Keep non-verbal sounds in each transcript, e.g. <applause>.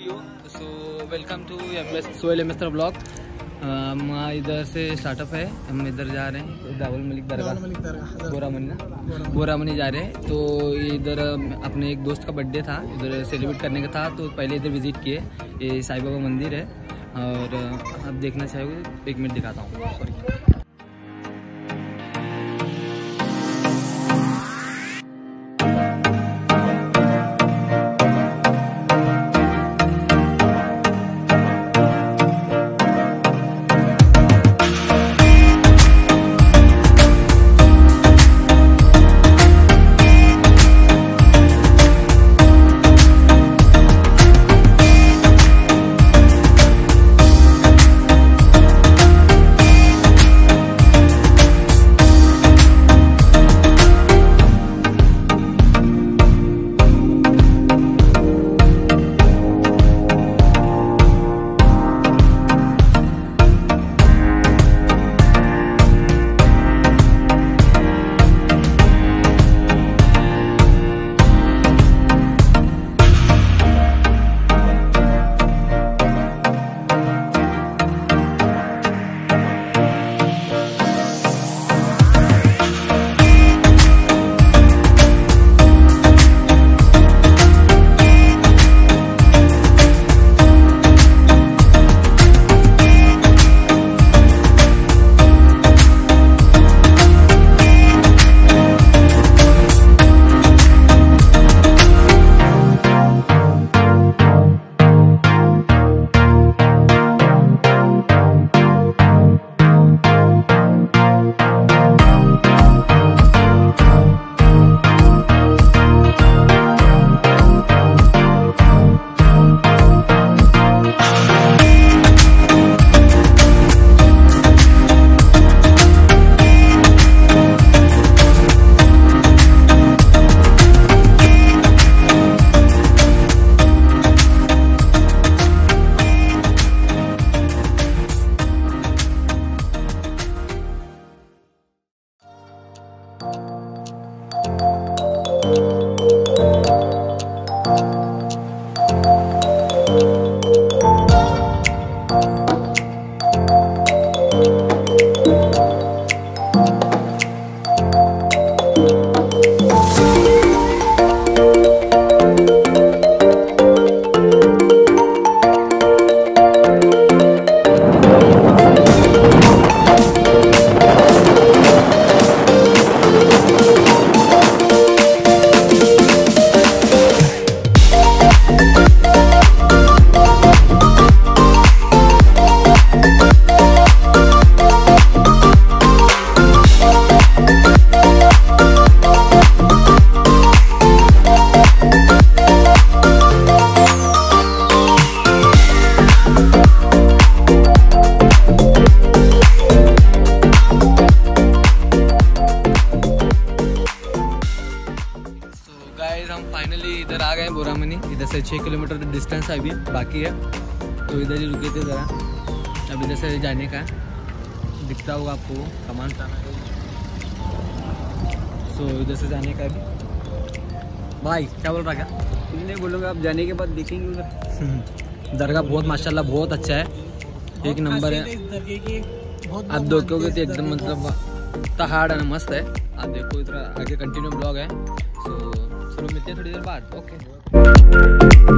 Video so welcome to M S Soyal M S blog हम इधर से startup है। हम इधर जा रहे हैं दावल मलिक दरगाह। बोरामनी ना? बोरामनी जा रहे हैं। तो इधर अपने एक दोस्त का बर्थडे था। इधर सेलिब्रेट करने का था। तो पहले इधर विज़िट किए। ये साईं बाबा मंदिर है। और अब देखना चाहोगे एक मिनट दिखाता हूँ। सॉरी से छः किलोमीटर डिस्टेंस अभी बाकी है। तो इधर ही रुके थे ज़रा। अब इधर से जाने का है। दिखता होगा आपको कमान सो इधर से जाने का अभी। भाई क्या बोल रहा क्या? कुछ नहीं बोलूँगा आप जाने के बाद देखेंगे उधर। दरगाह बहुत माशाल्लाह बहुत अच्छा है। एक नंबर है। आप देखोगे तो एकदम मतलब इतना हार्ड है मस्त है। आप देखो इधर आगे कंटिन्यू ब्लॉग है। सो चलो मिलते हैं थोड़ी देर बाद। ओके thank you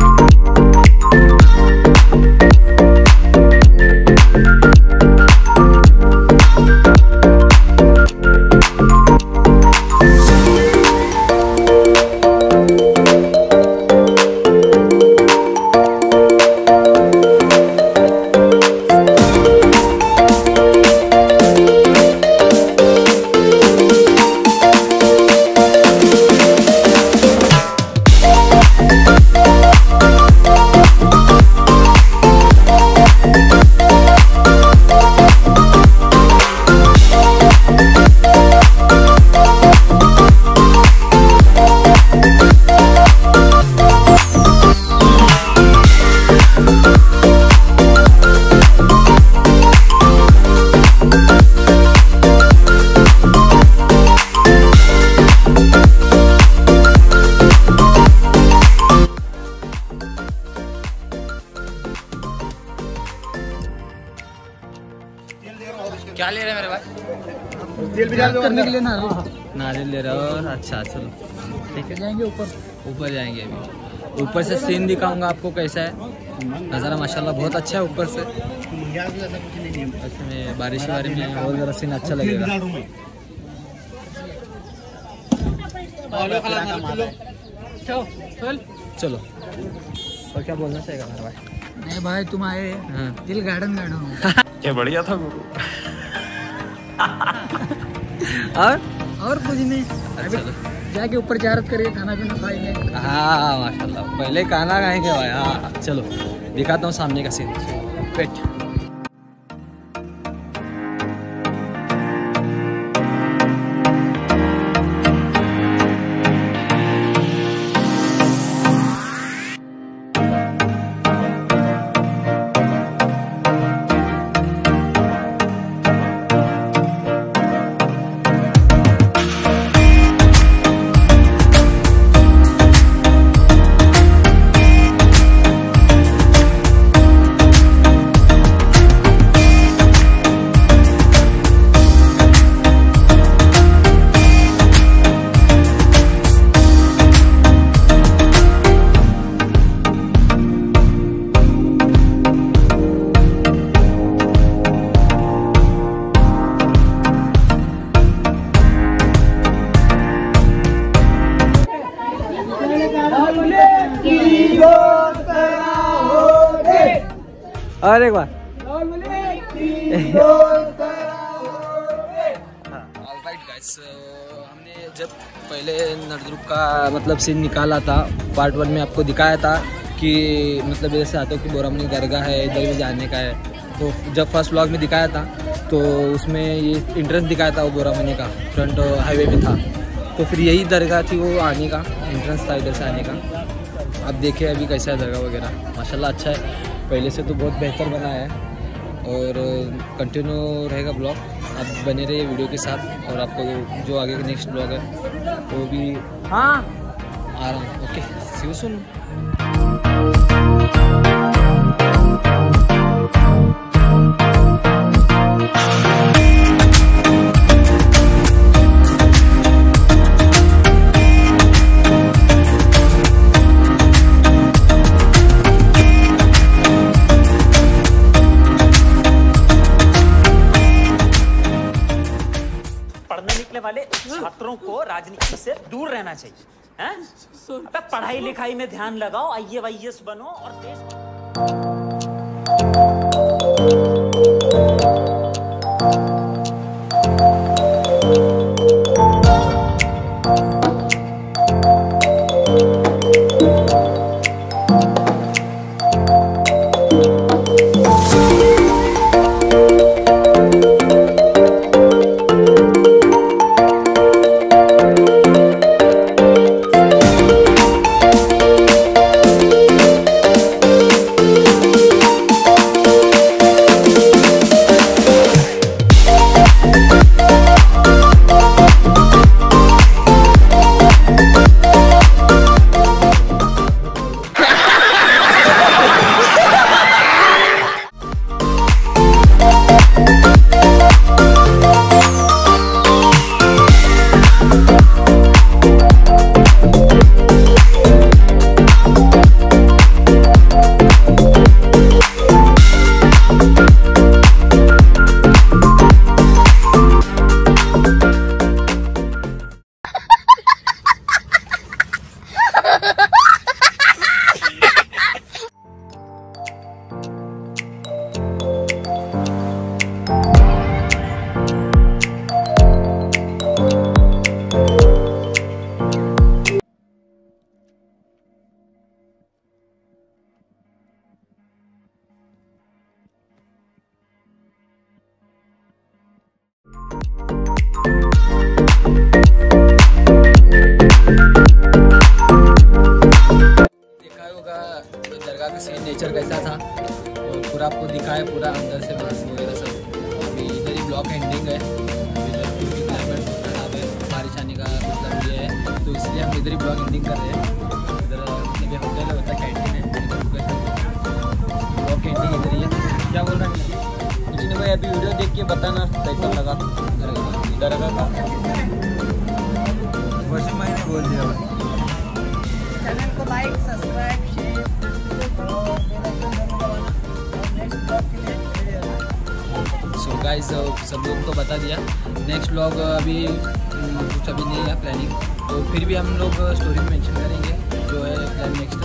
क्या ले रहे मेरे भाई? तेल भी करने के लिए नारियल ले रहे और अच्छा चलो। ठीक है। जाएँगे ऊपर। ऊपर जाएँगे अभी। ऊपर से सीन दिखाऊँगा आपको कैसा है। नज़ारा माशाल्लाह बहुत अच्छा है ऊपर से। इसमें बारिश वारिश में और ज़रा सीन अच्छा लगेगा। चलो और क्या बोलना चाहेगा मेरा भाई नहीं भाई तुम आए। हाँ। दिल गार्डन गार्डन ये बढ़िया था गुरु <laughs> और? और कुछ नहीं। अच्छा। जाके ऊपर जारत करिए खाना पीना खाएँगे। हाँ माशाल्लाह। पहले खाना खाएँगे भाई हाँ। चलो दिखाता हूँ सामने का सीन पेट और एक बार। हमने जब पहले नरदुर्ग का मतलब सीन निकाला था पार्ट वन में आपको दिखाया था कि मतलब जैसे आता कि बोरामनी दरगाह है, इधर भी जाने का है। तो जब फ़र्स्ट व्लॉग में दिखाया था तो उसमें ये इंट्रेंस दिखाया था वो बोरामनी का फ्रंट हाईवे में था। तो फिर यही दरगाह थी वो आने का एंट्रेंस था इधर से आने का। अब देखिए अभी कैसा है दरगाह वगैरह। माशाल्लाह अच्छा है। पहले से तो बहुत बेहतर बना है और कंटिन्यू रहेगा ब्लॉग आप बने रहिए वीडियो के साथ और आपको जो आगे का नेक्स्ट ब्लॉग है वो भी हाँ। आ रहा हूँ ओके सी यू सुन रहना चाहिए? अबे पढ़ाई लिखाई में ध्यान लगाओ आई वाइए बनो और देश देखा देख के बताना कैसा लगा दरगाह का वैसे मैंने बोल दिया। भाई चैनल को like subscribe share so guys सब लोग को बता दिया। नेक्स्ट व्लॉग अभी हम्म, कुछ अभी नहीं है प्लानिंग तो फिर भी हम लोग स्टोरी में मेंशन करेंगे जो है प्लान नेक्स्ट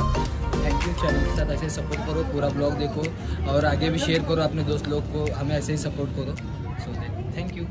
चैनल के साथ ऐसे ही सपोर्ट करो, पूरा ब्लॉग देखो और आगे भी शेयर करो अपने दोस्त लोग को, हमें ऐसे ही सपोर्ट करो। So thank you